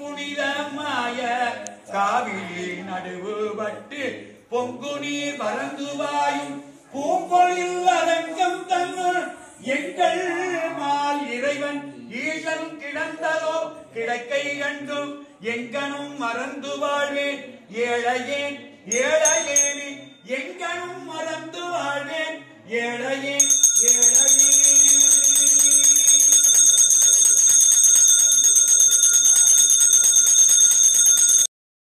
புனிதமாய காவிரி நடுவுபட்டு பொங்கு நீர் பறந்து பூங்கொழில் அரங்கம் தன்னுள் எங்கள் மால் இறைவன் ஈசன் கிடந்ததோ கிடக்கை கண்டும் எங்கனும் மறந்து வாழ்வேன். ஏழையேன் ஏழையேனே எங்கனும் மறந்து வாழ்வேன். ஏழையே